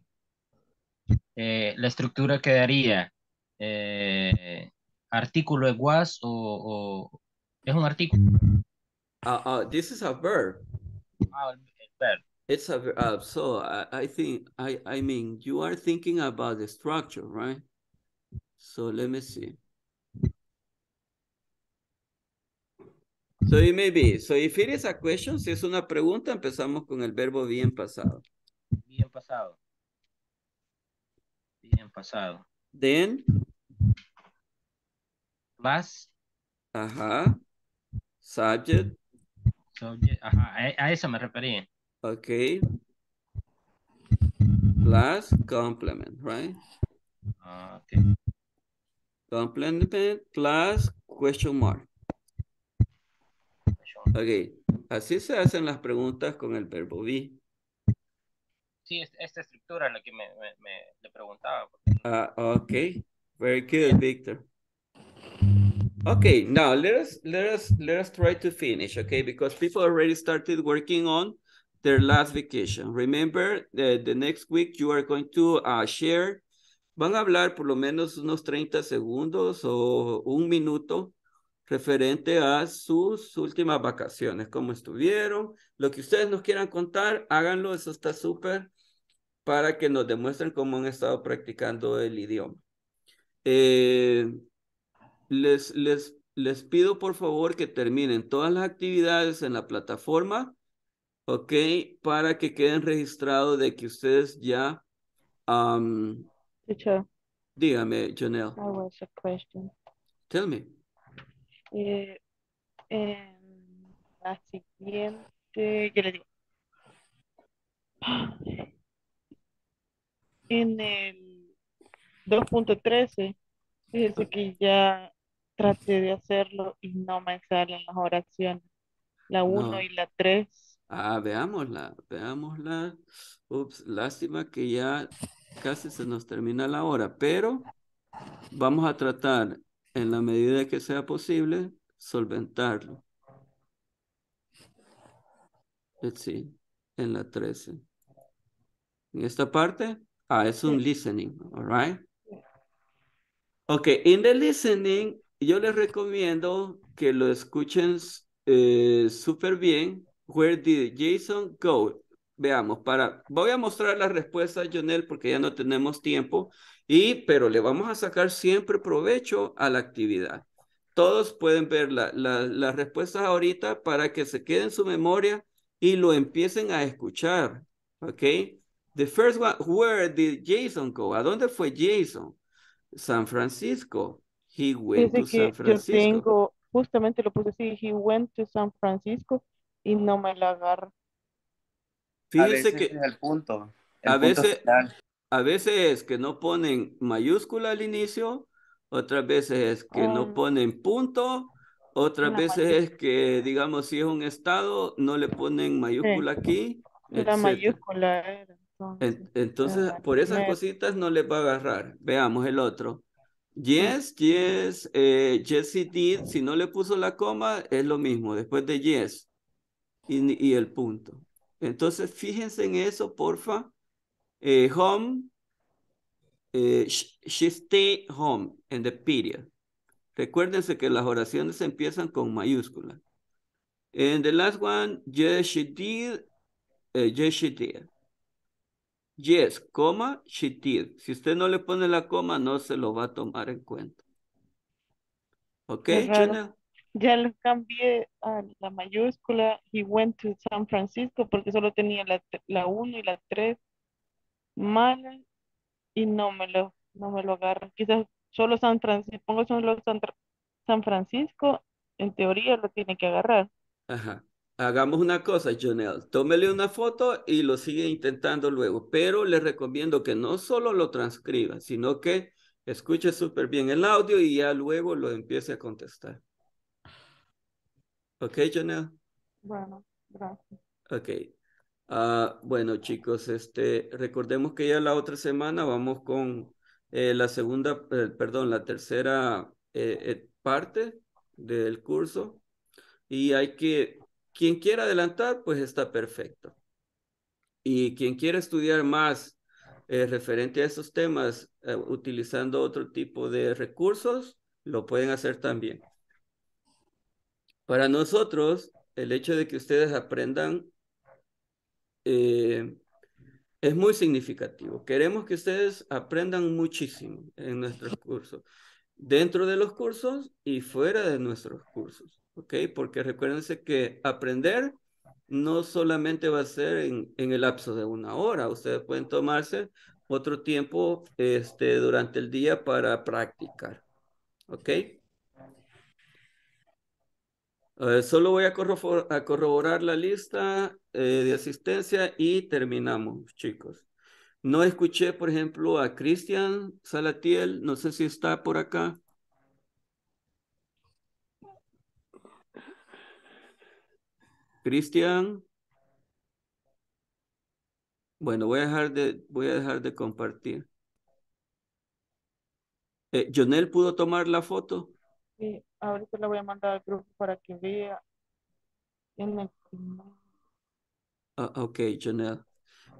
S: eh, la estructura quedaría eh, artículo was o, o es un artículo.
A: Uh, uh, this is a verb.
S: Ah, verb.
A: It's a verb. so I, I think I I mean you are thinking about the structure, right? So let me see. So it may be. So if it is a question, si es una pregunta, empezamos con el verbo bien pasado.
S: Bien pasado. Bien pasado.
A: Then.
S: Plus.
A: Ajá. Subject.
S: Subject. Ajá, a, a eso me refería.
A: Okay. Plus complement, right?
S: Ah, okay.
A: Complement plus question mark. Ok, así se hacen las preguntas con el verbo be.
S: Sí, esta estructura es la que me, me, me le preguntaba.
A: Ah, okay. Very good, Victor. Okay, now let us let us let us try to finish, okay? Because people already started working on their last vacation. Remember, the, the next week you are going to uh, share. Van a hablar por lo menos unos 30 segundos o un minuto referente a sus últimas vacaciones, cómo estuvieron, lo que ustedes nos quieran contar, háganlo, eso está súper para que nos demuestren cómo han estado practicando el idioma. Eh, les, les, les pido por favor que terminen todas las actividades en la plataforma ¿ok? Para que queden registrados de que ustedes ya, um,
O: Teacher,
A: dígame, Janelle,
O: I was a question.
A: tell me.
O: Eh, en la siguiente, yo le digo. En el 2.13, fíjese que ya traté de hacerlo y no me salen las oraciones. La 1
A: No.
O: y la 3.
A: Ah, veámosla, veámosla. Ups, lástima que ya casi se nos termina la hora, pero vamos a tratar en la medida que sea posible solventarlo. Let's see, en la 13. En esta parte, ah, es un listening, all right? Ok, in the listening, yo les recomiendo que lo escuchen eh, súper bien. Where did Jason go? Veamos, para, voy a mostrar las respuestas, Jonel, porque ya no tenemos tiempo, y, pero le vamos a sacar siempre provecho a la actividad. Todos pueden ver la- la- las respuestas ahorita para que se quede en su memoria y lo empiecen a escuchar, ¿ok? The first one, where did Jason go? ¿A dónde fue Jason? San Francisco. He went
O: Fíjese
A: to
O: que
A: San
O: yo
A: Francisco.
O: tengo, justamente lo puse así, he went to San Francisco y no me la agarra.
B: A
A: Fíjense
B: veces
A: que
B: es el punto. El
A: a
B: punto
A: veces,
B: final.
A: a veces es que no ponen mayúscula al inicio, otras veces es que no
O: Ah.
A: ponen punto, otras veces es que, digamos, si es un estado, no le ponen mayúscula aquí,
O: La
A: etcétera.
O: mayúscula era entonces.
A: En- Entonces,
O: Ah,
A: por esas cositas no les va a agarrar. Veamos el otro. Yes, yes, eh, yes he did. Si no le puso la coma, es lo mismo, después de yes y, el punto. Entonces, fíjense en eso, porfa. Eh, home, eh, sh- she stayed home in the period. Recuérdense que las oraciones empiezan con mayúscula. And the last one, yes, she did. eh, yes, she did. Yes, coma, she did. Si usted no le pone la coma, no se lo va a tomar en cuenta. ¿Ok. Jenna?
O: Ya lo cambié a la mayúscula. He went to San Francisco porque solo tenía la, la 1 y la 3 malas y no me lo, no me lo agarra. Quizás solo San Francisco, pongo solo San, San Francisco, en teoría lo tiene que agarrar.
A: Ajá. Hagamos una cosa, Jonel. Tómele una foto y lo sigue intentando luego. Pero le recomiendo que no solo lo transcriba, sino que escuche súper bien el audio y ya luego lo empiece a contestar. ¿Ok, Jonel?
O: Bueno, gracias.
A: Ok. Ah, bueno, chicos, este, recordemos que ya la otra semana vamos con eh, la segunda, eh, perdón, la tercera eh, eh, parte del curso. Y hay que, quien quiera adelantar, pues está perfecto. Y quien quiera estudiar más eh, referente a esos temas, eh, utilizando otro tipo de recursos, lo pueden hacer también. Para nosotros, el hecho de que ustedes aprendan eh, es muy significativo. Queremos que ustedes aprendan muchísimo en nuestros cursos, dentro de los cursos y fuera de nuestros cursos, ¿ok? Porque recuérdense que aprender no solamente va a ser en, el lapso de una hora, ustedes pueden tomarse otro tiempo este, durante el día para practicar, ¿ok? Eh, solo voy a corroborar la lista eh, de asistencia y terminamos, chicos. No escuché, por ejemplo, a Cristian Salatiel, no sé si está por acá. Cristian. Bueno, voy a dejar de, voy a dejar de compartir. Eh, ¿Jonel pudo tomar la foto?
O: Sí, ahorita le voy a mandar al grupo para que vea en el primer-
A: Ah, ok, Jonel.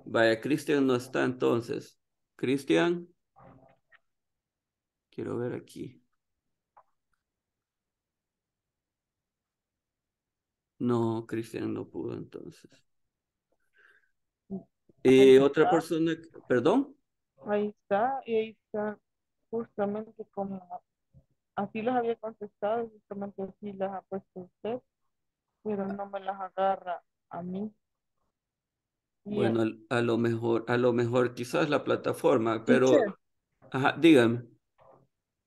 A: Vaya, Cristian no está entonces. Cristian. Quiero ver aquí. No, Cristian no pudo entonces.
O: Ahí
A: Eh, otra persona, perdón.
O: Ahí está, y ahí está justamente como así los había contestado, justamente así las ha puesto usted, pero no me las agarra a mí.
A: Bueno, a lo mejor, a lo mejor quizás la plataforma, pero, ajá, dígame.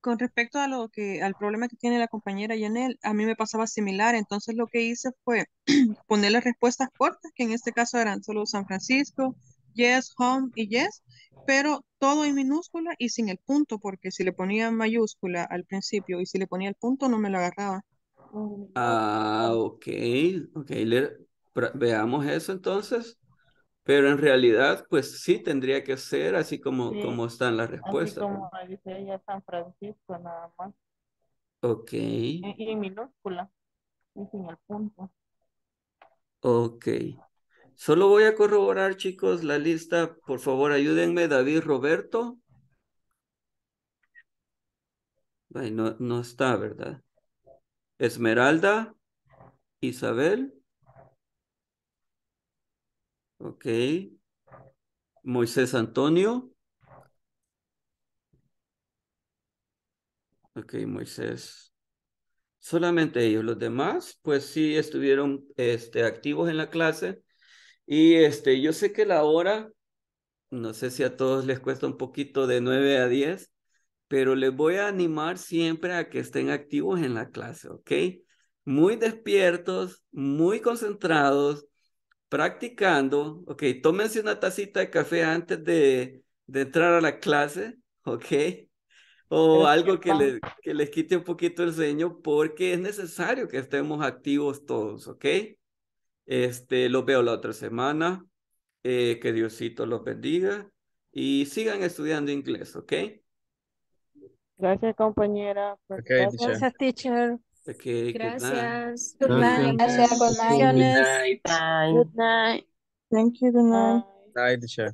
V: Con respecto a lo que, al problema que tiene la compañera Yanel, a mí me pasaba similar, entonces lo que hice fue poner las respuestas cortas, que en este caso eran solo San Francisco, yes, home y yes, pero todo en minúscula y sin el punto, porque si le ponía mayúscula al principio y si le ponía el punto no me lo agarraba.
A: Ah, ok, ok, veamos eso entonces. Pero en realidad, pues sí tendría que ser así como,
O: Sí,
A: como están las
O: Así
A: respuestas.
O: como dice ella, San Francisco, nada más.
A: Ok,
O: Y, minúscula, y sin el punto.
A: ok. Solo voy a corroborar, chicos, la lista. Por favor, ayúdenme, David Roberto. Ay, no, no está, ¿verdad? Esmeralda, Isabel. Ok. Moisés Antonio. Ok, Moisés. Solamente ellos, los demás, pues sí estuvieron este, activos en la clase. Y este, yo sé que la hora, no sé si a todos les cuesta un poquito de 9 a 10, pero les voy a animar siempre a que estén activos en la clase, ¿ok? Muy despiertos, muy concentrados, practicando, ¿ok? Tómense una tacita de café antes de, de entrar a la clase, ¿ok? O algo que, le, que les quite un poquito el sueño porque es necesario que estemos activos todos, ¿ok? Este, los veo la otra semana. Eh, que Diosito los bendiga y sigan estudiando inglés, ¿ok?
O: Gracias, compañera. Gracias.
P: teacher.
E: Gracias, teacher.
A: Ok, good night.
T: Gracias.
E: Good night.
U: Gracias, good night.
D: Good night.
O: Thank you, good night.
P: Night, teacher.